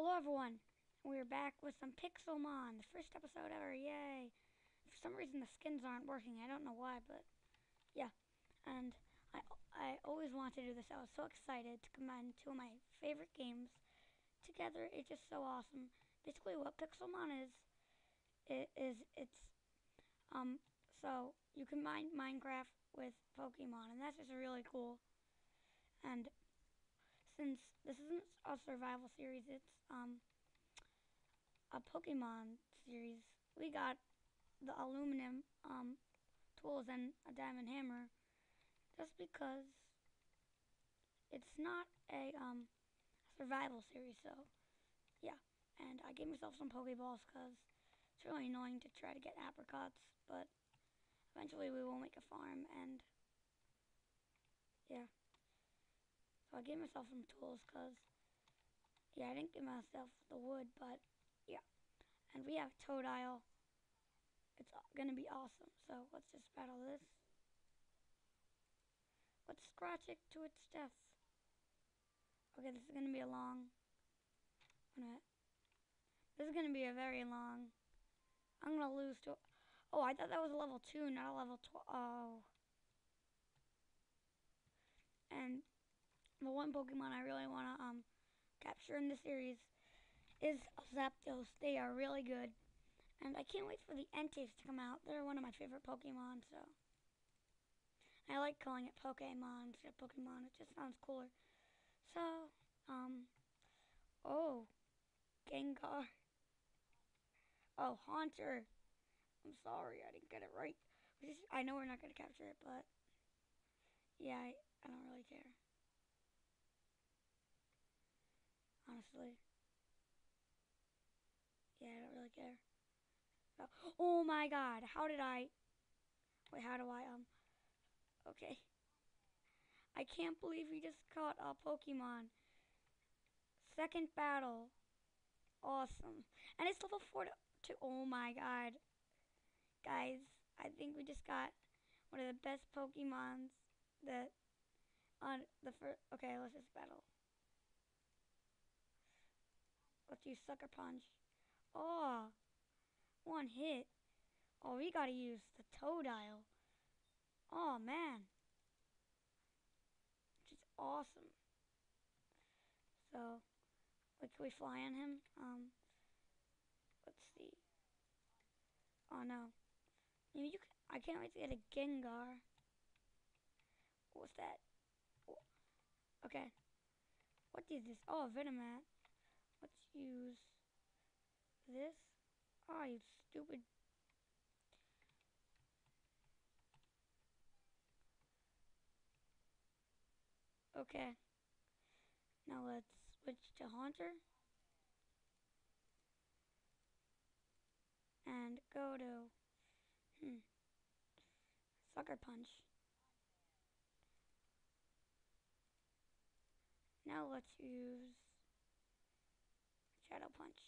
Hello everyone, we're back with some Pixelmon, the first episode ever, yay! For some reason the skins aren't working, I don't know why, but yeah. And I, I always wanted to do this, I was so excited to combine two of my favorite games together, it's just so awesome. Basically what Pixelmon is, it is, it's, um, so you combine Minecraft with Pokemon, and that's just really cool. And since this isn't a survival series, it's um a Pokemon series. We got the aluminum um tools and a diamond hammer just because it's not a um survival series, so yeah. And I gave myself some Pokeballs because it's really annoying to try to get apricorns, but eventually we will make a farm and yeah. So I gave myself some tools because, yeah, I didn't give myself the wood, but yeah. And we have Totodile. It's going to be awesome. So let's just battle this. Let's scratch it to its death. Okay, this is going to be a long... This is going to be a very long... I'm going to lose to... Oh, I thought that was a level 2, not a level 12. Oh. And the one Pokemon I really want to um capture in the series is Zapdos. They are really good. And I can't wait for the Entei's to come out. They're one of my favorite Pokemon, so. I like calling it Pokemon instead of Pokemon. It just sounds cooler. So, um, oh, Gengar. Oh, Haunter. I'm sorry, I didn't get it right. I know we're not going to capture it, but yeah, I, I don't really care. Honestly. Yeah, I don't really care. Oh my god, how did I... Wait, how do I, um... Okay. I can't believe we just caught a Pokemon. Second battle. Awesome. And it's level 4 to... Oh my god. Guys, I think we just got one of the best Pokemons that... On the first... Okay, let's just battle. Sucker Punch. Oh, one hit. Oh, we gotta use the Totodile. Oh, man. Which is awesome. So, can we fly on him? Um, let's see. Oh, no. Maybe you can, I can't wait to get a Gengar. What's that? Okay. What is this? Oh, a Venomoth. Let's use this. Ah, oh, you stupid. Okay. Now let's switch to Haunter. And go to, hmm, Sucker Punch. Now let's use Shadow Punch.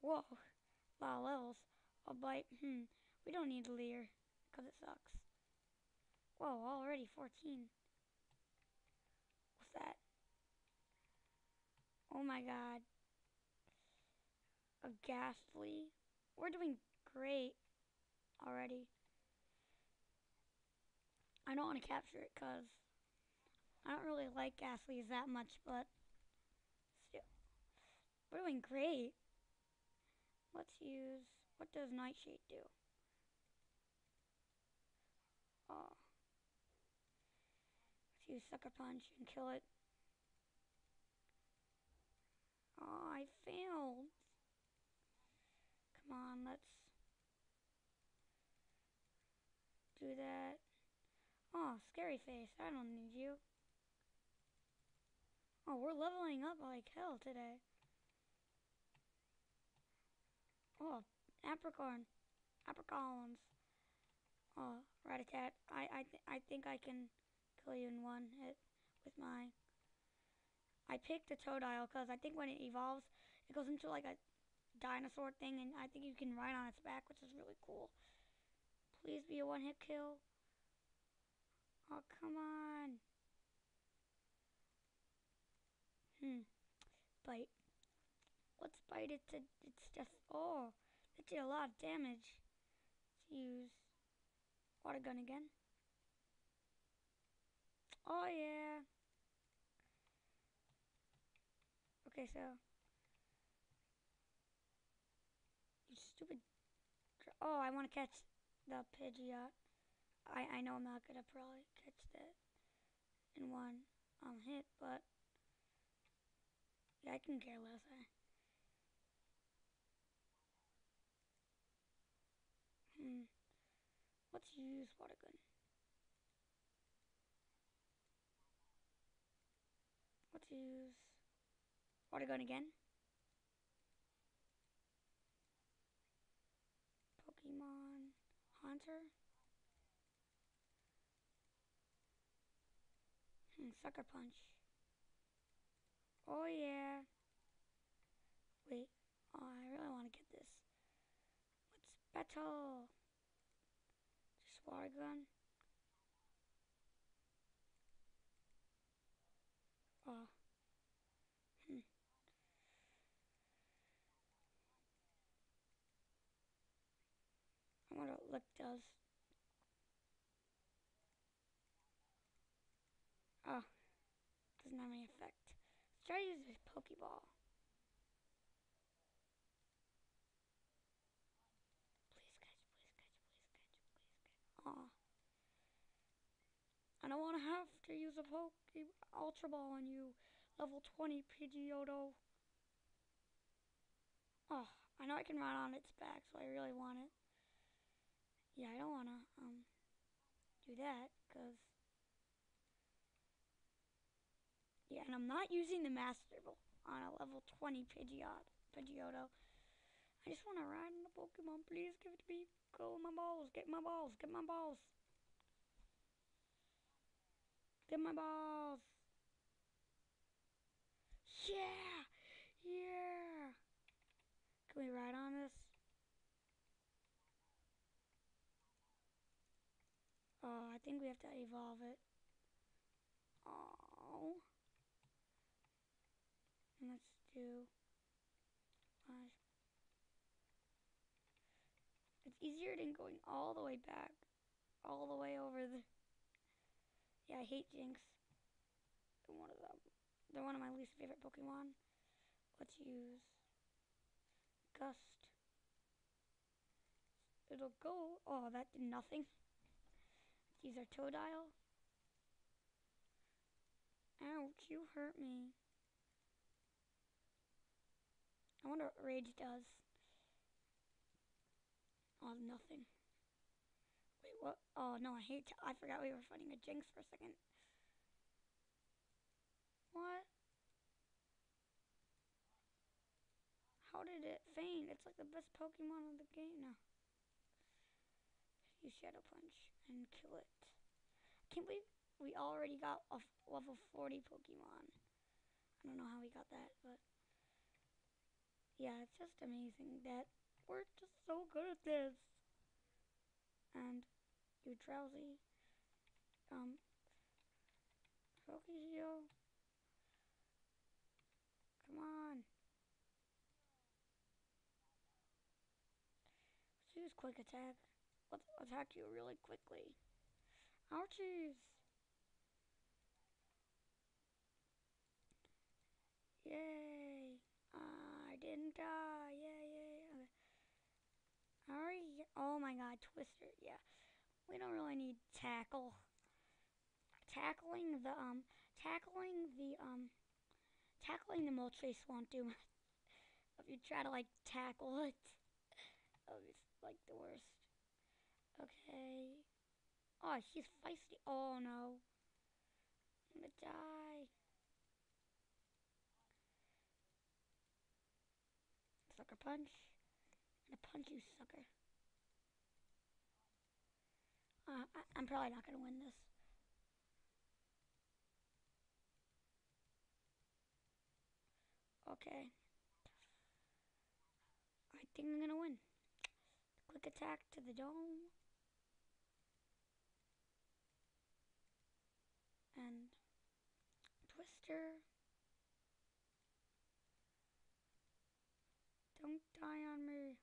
Whoa, a lot of levels. A bite, hmm, we don't need Leer, because it sucks. Whoa, already 14. What's that? Oh my god. A Gastly. We're doing great already. I don't want to capture it because I don't really like Gastlys that much, but still. We're doing great. Let's use, what does Nightshade do? Oh. Let's use Sucker Punch and kill it. Oh, I failed. Come on, let's do that. Oh, scary face. I don't need you. Oh, we're leveling up like hell today. Oh, apricorn. Apricorns. Oh, Rattata. I I th I think I can kill you in one hit with my. I picked a Totodile because I think when it evolves, it goes into like a dinosaur thing, and I think you can ride on its back, which is really cool. Please be a one-hit kill. Oh, come on. Hmm. Bite. Let's bite it to it's just oh that did a lot of damage. Let's use water gun again. Oh yeah. Okay, so you stupid. Oh, I want to catch the Pidgeot. I I know I'm not gonna probably catch that in one um hit, but I can care less. I, hmm. Let's use water gun. Let's use water gun again. Pokemon Haunter. Hmm, sucker punch. Oh yeah. Wait. Oh, I really want to get this. Let's battle. Just water gun. Oh. Hmm. I wonder what lick does. Oh. Doesn't have any effect. Try to use this Pokeball. Please catch, please catch, please catch, please catch. Aw. I don't want to have to use a Poke Ultra Ball on you. Level 20 Pidgeotto. Oh, I know I can ride on its back, so I really want it. Yeah, I don't want to um do that, because Yeah, and I'm not using the Master on a level 20 Pidgeot, Pidgeotto. I just want to ride in the Pokemon. Please give it to me. Go my balls. Get my balls. Get my balls. Get my balls. Yeah. Yeah. Can we ride on this? Oh, I think we have to evolve it. Oh. Let's do. It's easier than going all the way back, all the way over the. Yeah, I hate Jynx. They're one of them. They're one of my least favorite Pokemon. Let's use Gust. It'll go. Oh, that did nothing. Let's use our. Ouch, you hurt me. I wonder what Rage does. Oh, nothing. Wait, what? Oh, no, I hate to, I forgot we were fighting a Jynx for a second. What? How did it faint? It's like the best Pokemon in the game. now. Use Shadow Punch and kill it. I can't believe we already got a level 40 Pokemon. I don't know how we got that, but yeah, it's just amazing that we're just so good at this. And you Drowzee, um, Focusio, come on. Let's use quick attack. Let's attack you really quickly. Ouchies! Yay! Die. Yay, yay. Okay. Alright. Oh my god, Twister. Yeah. We don't really need tackle. Tackling the, um, tackling the, um, tackling the Moltres won't do much. if you try to, like, tackle it, Oh, it's, like, the worst. Okay. Oh, he's feisty. Oh, no. I'm gonna die. Sucker punch. And a punch you sucker. Uh, I, I'm probably not going to win this. Okay. I think I'm going to win. Quick attack to the dome. And Twister. Don't die on me.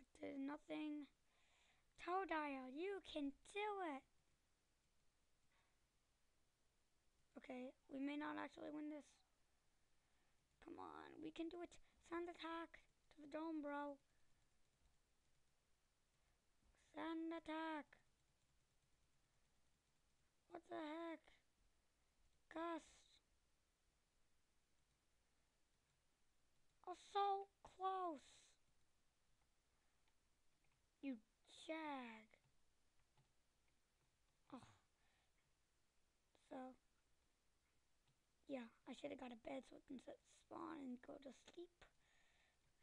I did nothing. Totodile, you can do it. Okay, we may not actually win this. Come on, we can do it. Sand attack to the dome, bro. Sand attack. What the heck? Gust. Oh, so close. You jag. Oh. So, yeah, I should have got a bed so it can spawn and go to sleep.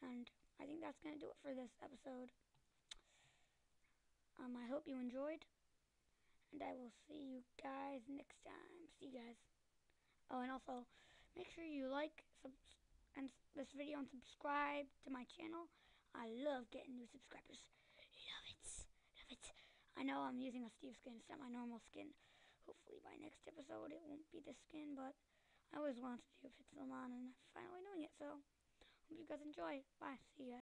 And I think that's going to do it for this episode. Um, I hope you enjoyed. And I will see you guys next time. See you guys. Oh, and also, make sure you like and this video and subscribe to my channel. I love getting new subscribers. Love it. Love it. I know I'm using a Steve skin. It's not my normal skin. Hopefully by next episode it won't be this skin, but I always wanted to do a Pixelmon and I'm finally doing it, so hope you guys enjoy. Bye. See guys.